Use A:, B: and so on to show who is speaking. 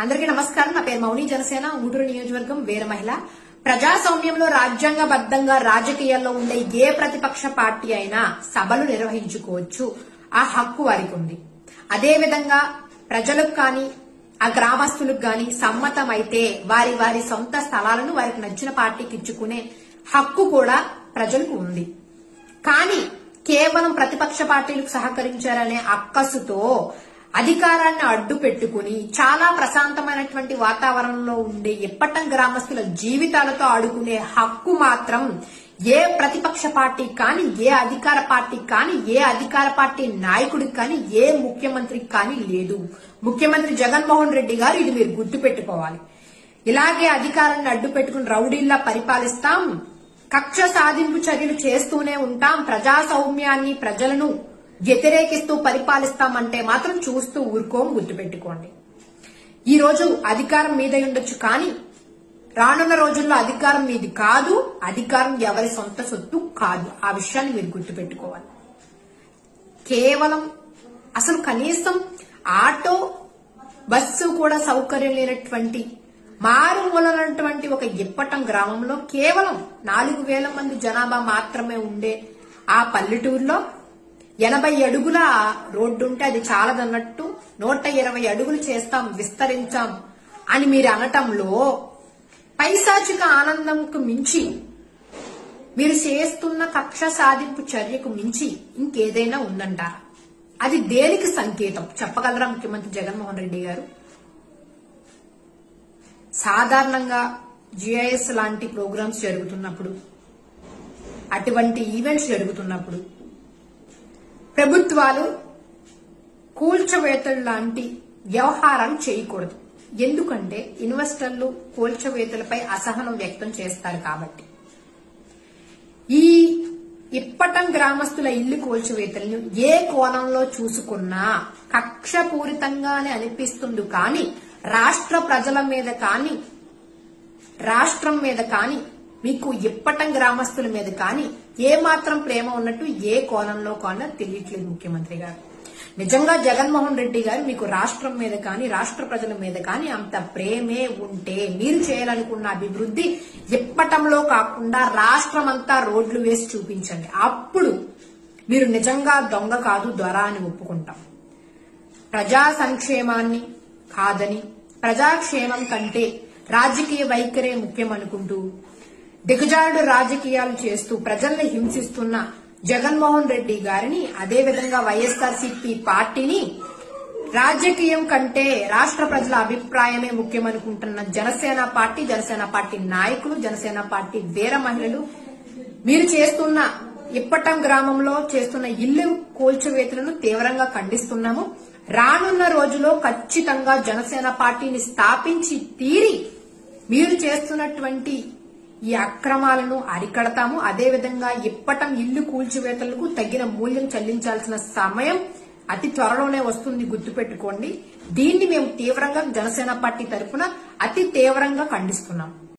A: అందరికీ నమస్కారం. నా పేరు మౌని జనసేన. ఊటూరు నియోజకవర్గం వేర మహిళ. ప్రజాస్వామ్యంలో రాజ్యాంగబద్ధంగా రాజకీయాల్లో ఉండే ఏ ప్రతిపక్ష పార్టీ అయినా సభలు నిర్వహించుకోవచ్చు. ఆ హక్కు వారికి ఉంది. అదేవిధంగా ప్రజలకు కానీ ఆ గ్రామస్తులకు గాని సమ్మతమైతే వారి వారి సొంత స్థలాలను వారికి నచ్చిన పార్టీకి ఇచ్చుకునే హక్కు కూడా ప్రజలకు ఉంది. కానీ కేవలం ప్రతిపక్ష పార్టీలకు సహకరించారనే అక్కసుతో అధికారాన్ని అడ్డు పెట్టుకుని చాలా ప్రశాంతమైనటువంటి వాతావరణంలో ఉండే ఎప్పటం గ్రామస్తుల జీవితాలతో ఆడుకునే హక్కు మాత్రం ఏ ప్రతిపక్ష పార్టీ కానీ ఏ అధికార పార్టీ కానీ ఏ అధికార పార్టీ నాయకుడికి కానీ ఏ ముఖ్యమంత్రికి కానీ లేదు. ముఖ్యమంత్రి జగన్మోహన్ రెడ్డి గారు ఇది మీరు గుర్తు పెట్టుకోవాలి ఇలాగే అధికారాన్ని అడ్డు పెట్టుకుని రౌడీల్లా పరిపాలిస్తాం. కక్ష సాధింపు చర్యలు చేస్తూనే ఉంటాం. ప్రజా సౌమ్యాన్ని ప్రజలను వ్యతిరేకిస్తూ పరిపాలిస్తామంటే మాత్రం చూస్తూ ఊరుకోం గుర్తుపెట్టుకోండి. ఈ రోజు అధికారం మీద ఉండొచ్చు కానీ రానున్న రోజుల్లో అధికారం మీది కాదు అధికారం ఎవరి సొంత సొత్తు కాదు. ఆ విషయాన్ని మీరు గుర్తుపెట్టుకోవాలి. కేవలం అసలు కనీసం ఆటో బస్సు కూడా సౌకర్యం లేనటువంటి మారుమూలనటువంటి ఒక ఇప్పటం గ్రామంలో కేవలం నాలుగు వేల మంది జనాభా మాత్రమే ఉండే ఆ పల్లెటూరులో ఎనభై అడుగుల రోడ్డు ఉంటే అది చాలదన్నట్టు నూట ఇరవై అడుగులు చేస్తాం విస్తరించాం అని మీరు అనటంలో పైశాచిక ఆనందంకు మించి మీరు చేస్తున్న కక్ష సాధింపు చర్యకు మించి ఇంకేదైనా ఉందంటారా అది దేనికి సంకేతం? చెప్పగలరా ముఖ్యమంత్రి జగన్మోహన్ రెడ్డి గారు? సాధారణంగా జిఐఎస్ లాంటి ప్రోగ్రామ్స్ జరుగుతున్నప్పుడు అటువంటి ఈవెంట్స్ జరుగుతున్నప్పుడు ప్రభుత్వాలు కూల్చవేతలు లాంటి వ్యవహారాలు చేయకూడదు. ఎందుకంటే ఇన్వెస్టర్లు కూల్చవేతలపై అసహనం వ్యక్తం చేస్తారు కాబట్టి. ఈ ఇప్పటం గ్రామస్తుల ఇల్లు కూల్చివేతలను ఏ కోణంలో చూసుకున్నా కక్షపూరితంగానే అనిపిస్తుంది కానీ రాష్ట్ర ప్రజల మీద కానీ రాష్ట్రం మీద కానీ మీకు ఇప్పటం గ్రామస్తుల మీద కానీ ఏ మాత్రం ప్రేమ ఉన్నట్టు ఏ కోణంలో కాన తెలియట్లేదు ముఖ్యమంత్రి గారు. నిజంగా జగన్మోహన్ రెడ్డి గారు మీకు రాష్ట్రం మీద కానీ రాష్ట్ర ప్రజల మీద కానీ అంత ప్రేమే ఉంటే మీరు చేయాలనుకున్న అభివృద్ధి ఇప్పటంలో కాకుండా రాష్ట్రం అంతా రోడ్లు వేసి చూపించండి. అప్పుడు మీరు నిజంగా దొంగ కాదు దొర అని ఒప్పుకుంటాం. ప్రజా సంక్షేమాన్ని కాదని ప్రజాక్షేమం కంటే రాజకీయ వైఖరే ముఖ్యం అనుకుంటూ దిగజారుడు రాజకీయాలు చేస్తూ ప్రజల్ని హింసిస్తున్న జగన్మోహన్ రెడ్డి గారిని అదేవిధంగా వైఎస్ఆర్సీపీ పార్టీని రాజకీయం కంటే రాష్ట్ర ప్రజల అభిప్రాయమే ముఖ్యమనుకుంటున్న జనసేన పార్టీ జనసేన పార్టీ నాయకులు జనసేన పార్టీ వీర మహిళలు మీరు చేస్తున్న ఇప్పటం గ్రామంలో చేస్తున్న ఇల్లు కూల్చివేతలను తీవ్రంగా ఖండిస్తున్నాము. రానున్న రోజులో ఖచ్చితంగా జనసేన పార్టీని స్థాపించి తీరి మీరు చేస్తున్నటువంటి ఈ అక్రమాలను అరికడతాము. అదేవిధంగా ఇప్పటం ఇల్లు కూల్చివేతలకు తగిన మూల్యం చెల్లించాల్సిన సమయం అతి త్వరలోనే వస్తుంది గుర్తుపెట్టుకోండి. దీన్ని మేము తీవ్రంగా జనసేన పార్టీ తరఫున అతి తీవ్రంగా ఖండిస్తున్నాం.